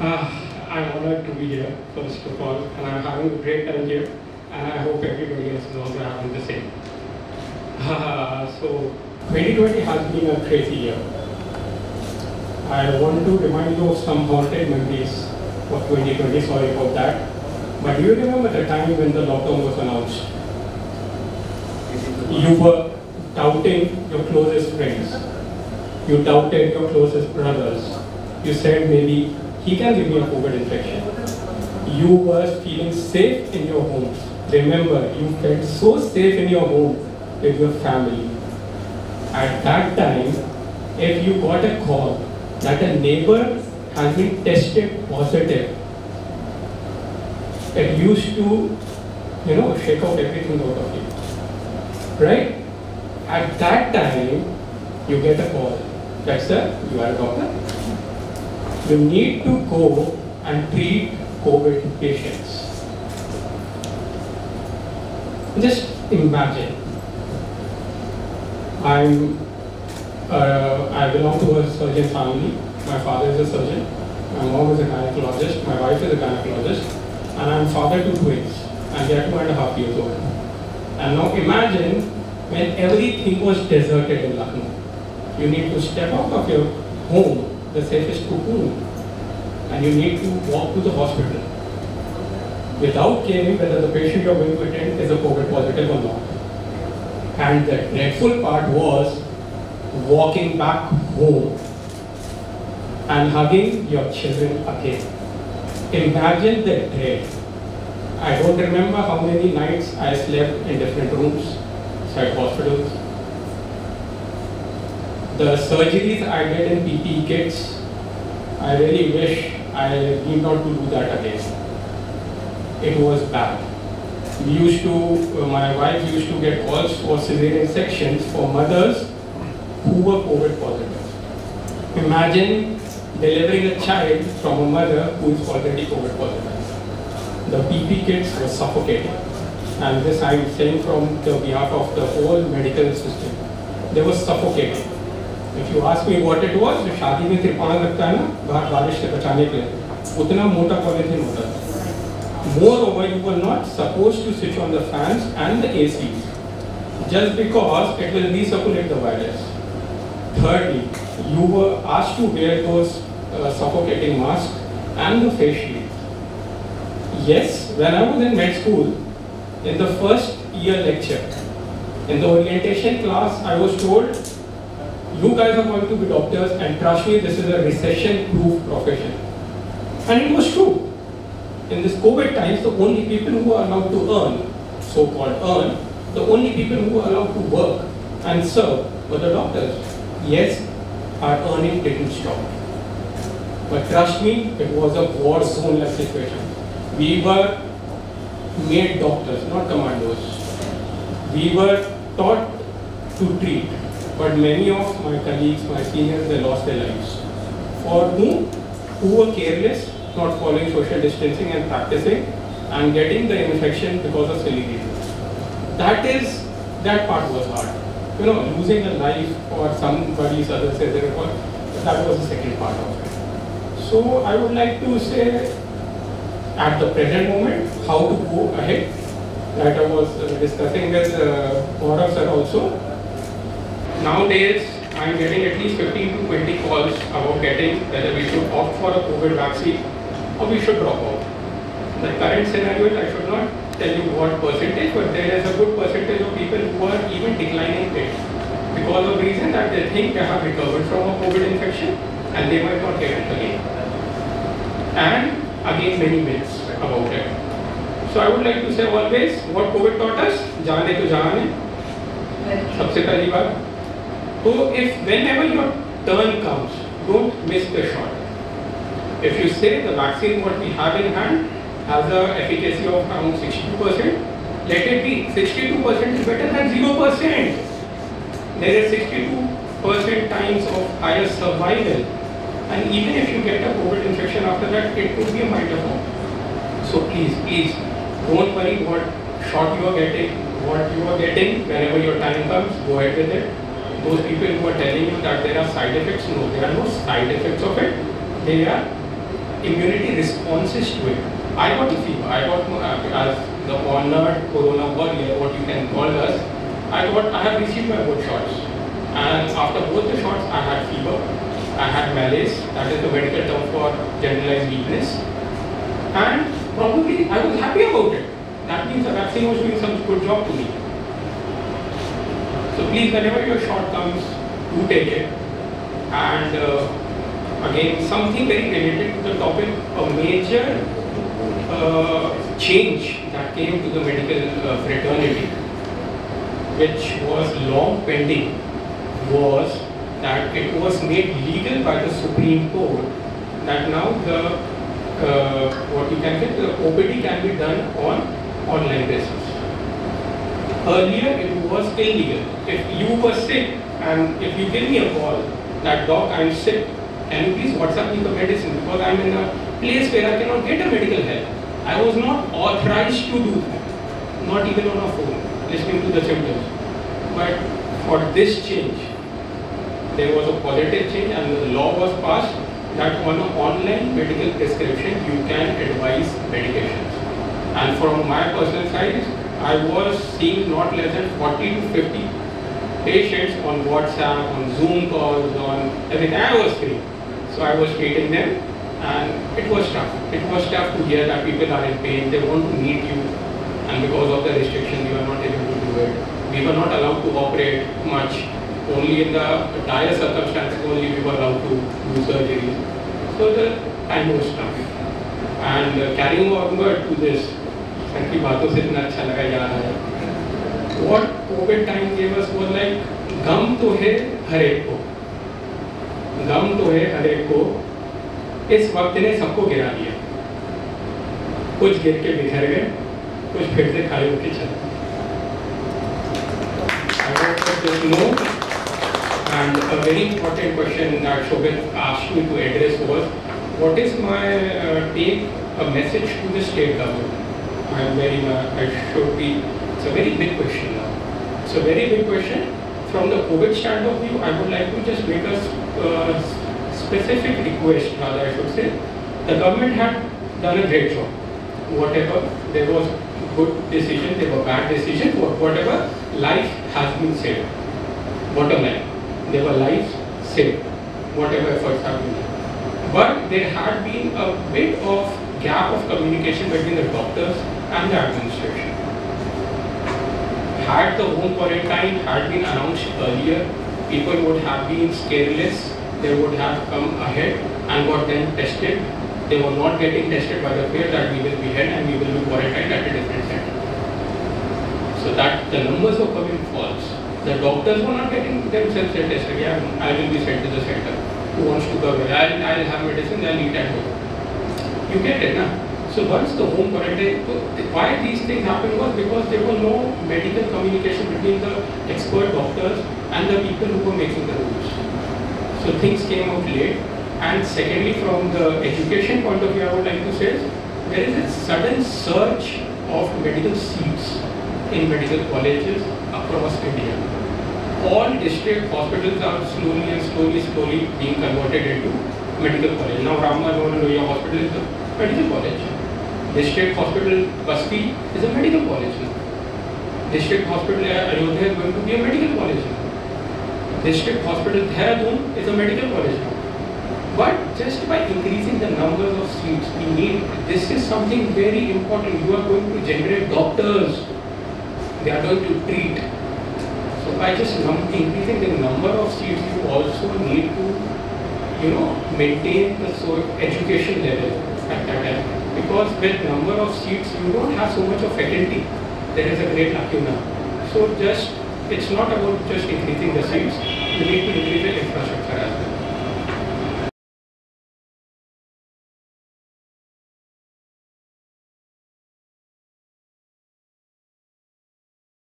Uh, I'm honored to be here, first of all, and I'm having a great time here, and I hope everybody else is also having the same. Uh, so, 2020 has been a crazy year. I want to remind you of some haunted memories of 2020, sorry about that. But do you remember the time when the lockdown was announced? You were doubting your closest friends. You doubted your closest brothers. You said maybe he can give me a COVID infection. You were feeling safe in your home. Remember, you felt so safe in your home with your family. At that time, if you got a call that a neighbor has been tested positive, it used to, you know, shake out everything out of you. Right? At that time, you get a call. That's sir, you are a doctor. You need to go and treat COVID patients. Just imagine. I'm, uh, I belong to a surgeon family. My father is a surgeon. My mom is a gynecologist. My wife is a gynecologist. And I'm father to twins. And they are two and a half years old. And now imagine when everything was deserted in Lucknow. You need to step out of your home, the safest cocoon, and you need to walk to the hospital without caring whether the patient you're going to attend is a COVID positive or not. And the dreadful part was walking back home and hugging your children again. Imagine the dread. I don't remember how many nights I slept in different rooms, inside hospitals. The surgeries I did in PPE kits, I really wish I need not to do that again. It was bad. We used to, uh, my wife used to get calls for cesarean sections for mothers who were COVID positive. Imagine delivering a child from a mother who is already COVID positive. The PP kits were suffocating. And this I am saying from the behalf of the whole medical system. They were suffocating. If you ask me what it was, जो शादी में त्रिपाण लगता है ना बाहर बारिश से बचाने के लिए उतना मोटा पॉलिथीन होता था Moreover, you were not supposed to switch on the fans and the ACs just because it will recirculate the virus. Thirdly, you were asked to wear those uh, suffocating masks and the face shield. Yes, when I was in med school, in the first year lecture, in the orientation class, I was told, you guys are going to be doctors and trust me, this is a recession-proof profession. And it was true. In this COVID times, the only people who are allowed to earn, so-called earn, the only people who are allowed to work and serve were the doctors. Yes, our earning didn't stop. But trust me, it was a war zone-like situation. We were made doctors, not commandos. We were taught to treat, but many of my colleagues, my seniors, they lost their lives. For whom? Who were careless, not following social distancing and practicing, and getting the infection because of silly reasons. That is, that part was hard. You know, losing a life or somebody's other says that was the second part of it. So I would like to say at the present moment how to go ahead. That I was uh, discussing with uh, Gaurav sir also. Nowadays, I'm getting at least 15 to 20 calls about getting whether we should opt for a COVID vaccine or we should drop out. The current scenario is I should not tell you what percentage, but there is a good percentage of people who are even declining it because of the reason that they think they have recovered from a COVID infection and they might not get it again. And again many myths about it. So I would like to say always what COVID taught us, जाने तो जाने सबसे पहली बात तो if whenever your turn comes, don't miss the shot. If you say the vaccine what we have in hand has a efficacy of around 62%, let it be. 62% is better than 0%. There is 62% times of higher survival. And even if you get a COVID infection after that, it could be a minor form. So please, please, don't worry what shot you are getting, what you are getting. Whenever your time comes, go ahead with it. Those people who are telling you that there are side effects, no, there are no side effects of it. They are immunity responses to it. I got a fever. I got uh, as the honored corona warrior, what you can call us. I got I have received my both shots, and after both the shots, I had fever. I had malaise. That is the medical term for generalized weakness, and probably I was happy about it. That means the vaccine was doing some good job to me. Please, whenever your shot comes, do take it. And uh, again, something very related to the topic, a major uh, change that came to the medical uh, fraternity, which was long pending, was that it was made legal by the Supreme Court that now the uh, what you can get the OPD can be done on online basis. Earlier it was illegal. If you were sick and if you give me a call that doc I'm sick, can you please WhatsApp me the medicine because I'm in a place where I cannot get a medical help. I was not authorized to do that, not even on a phone, listening to the symptoms. But for this change, there was a positive change and the law was passed that on an online medical prescription you can advise medications. And from my personal side, I was seeing not less than 40 to 50 patients on WhatsApp, on Zoom calls, on everything. I was free. So I was treating them and it was tough. It was tough to hear that people are in pain, they want to meet you and because of the restrictions you are not able to do it. We were not allowed to operate much. Only in the dire circumstances only we were allowed to do surgeries. So the time was tough. And uh, carrying onward to this, sir की बातों से इतना अच्छा लगा जा रहा है what COVID time gave us was like गम तो है हर एक को गम तो है हर एक को इस वक्त ने सबको गिरा दिया कुछ गिर के बिखर गए कुछ फिर से खड़े होके चले and a very important question that Shobit asked me to address was what is my uh, take a message to the state government I am very uh, I should be it's a very big question now. It's a very big question. From the COVID stand of view I would like to just make a uh, specific request rather I should say. The government had done a great job. Whatever there was good decision there were bad decisions whatever life has been saved. Bottom line there were lives saved. Whatever efforts have been but there had been a bit of gap of communication between the doctors and the administration. Had the home quarantine had been announced earlier, people would have been careless, they would have come ahead and got them tested. They were not getting tested by the fear that we will be held and we will be quarantined at a different center. So that the numbers were coming false. The doctors were not getting themselves tested. Yeah, I will be sent to the center. Who wants to go away? I'll, I'll have medicine, I'll eat at home. You get it, na? So once the home quarantine, why these things happened was because there was no medical communication between the expert doctors and the people who were making the rules. So things came out late. And secondly, from the education point of view, I would like to say, there is a sudden surge of medical seats in medical colleges across India. All district hospitals are slowly and slowly, slowly being converted into medical college. Now Ram Manohar Lohia Hospital is a medical college. District Hospital Basti is a medical college now. District Hospital Ayodhya is going to be a medical college now. District Hospital Dehradun is a medical college now. But just by increasing the numbers of seats, we need, this is something very important. You are going to generate doctors. They are going to treat. So by just increasing the number of seats, you also need to, you know, maintain the sort of education level at that time because with number of seats you don't have so much of faculty. There is a great lacuna. So just it's not about just increasing the seats. You need to increase the infrastructure.